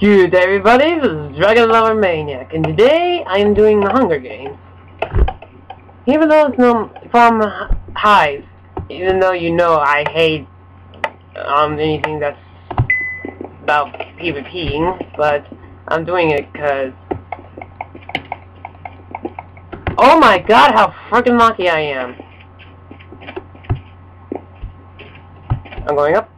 Good everybody, this is Dragon Lover Maniac, and today I am doing the Hunger Games. Even though it's no, from Hive, even though you know I hate um, anything that's about PvPing, but I'm doing it because... Oh my god, how freaking lucky I am! I'm going up.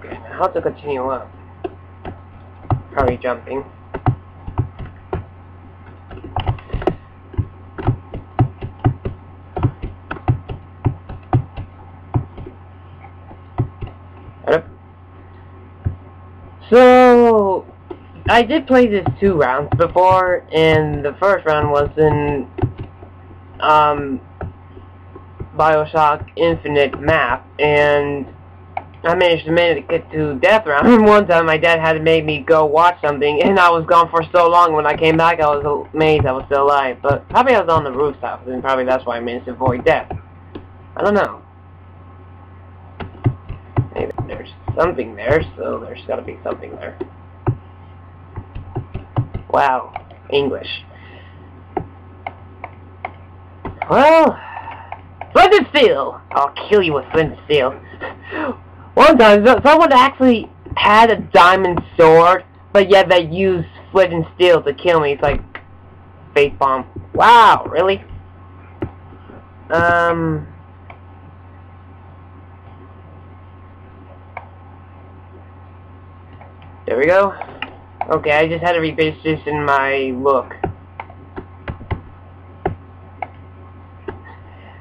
Okay, how to continue up? Probably jumping. So, I did play this two rounds before, and the first round was in um, Bioshock Infinite map, and I managed to make it get to death round. one time my dad had to make me go watch something, and I was gone for so long. When I came back, I was amazed I was still alive. But probably I was on the rooftop, and probably that's why I managed to avoid death. I don't know. Maybe there's something there, so there's gotta be something there. Wow. English. Well, flint and steel! I'll kill you with flint and steel. One time, someone actually had a diamond sword, but yet they used flint and steel to kill me. It's like, fake bomb. Wow, really? Um... There we go. Okay, I just had to reposition my look.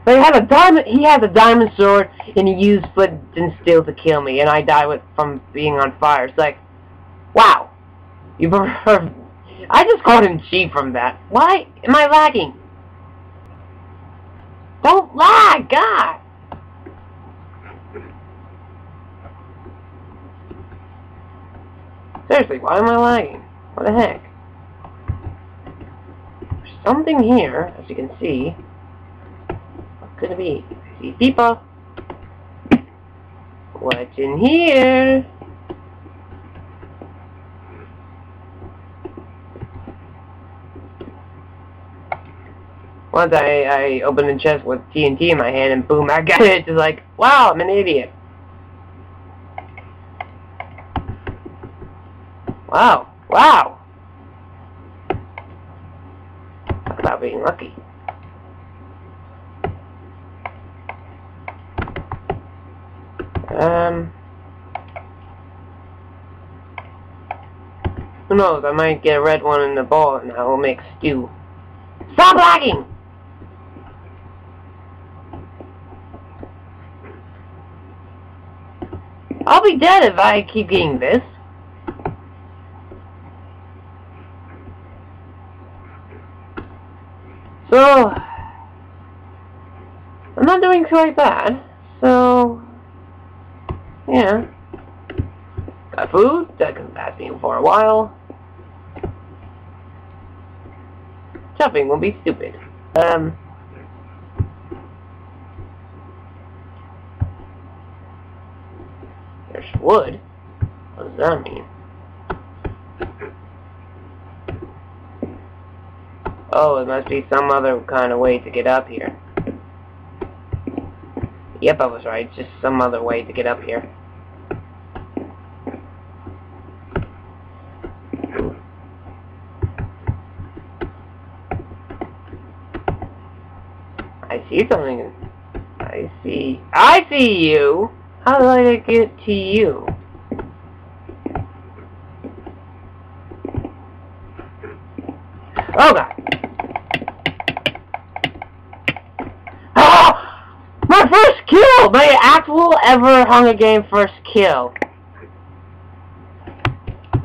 He had a diamond. He had a diamond sword, and he used flint and steel to kill me, and I died with from being on fire. It's like, wow, you prefer. I just called him cheap from that. Why am I lagging? Don't lag, God. Seriously, why am I lagging? What the heck? There's something here, as you can see. It be? People. What's in here? Once I, I opened the chest with TNT in my hand and boom, I got it. Just like, wow, I'm an idiot. Wow. Wow. Talk about being lucky. Um... Who knows, I might get a red one in the ball and I will make stew. Stop lagging! I'll be dead if I keep getting this. So, I'm not doing quite bad, so, yeah. Got food, that can last me for a while. Jumping will be stupid. Um, there's wood. What does that mean? Oh, it must be some other kind of way to get up here. Yep, I was right. Just some other way to get up here. I see something. I see. I see you! How do I get to you? Oh god! Ah! My first kill! My actual ever Hunger Game first kill.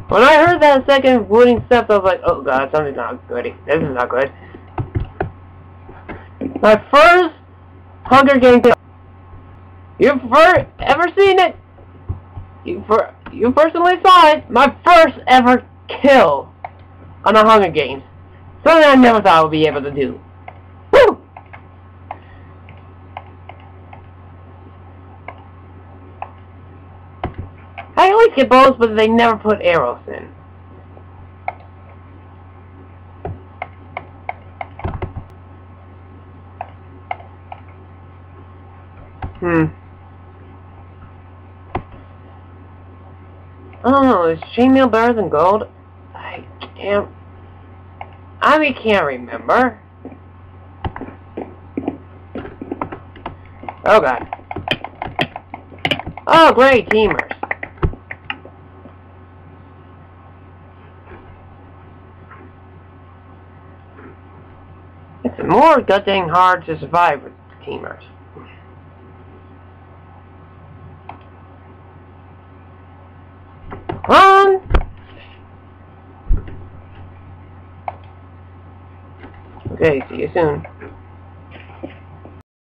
When I heard that second wooden step, I was like, oh god, something's not good. This is not good. My first Hunger Games. You've ever seen it? you for you personally saw it. My first ever kill on the Hunger Games. Something I never thought I would be able to do. Woo! I always get bows, but they never put arrows in. Hmm. Oh, is chainmail better than gold? I can't... I mean, can't remember. Oh god. Oh great, teamers. It's more goddamn hard to survive with teamers. Okay, see you soon.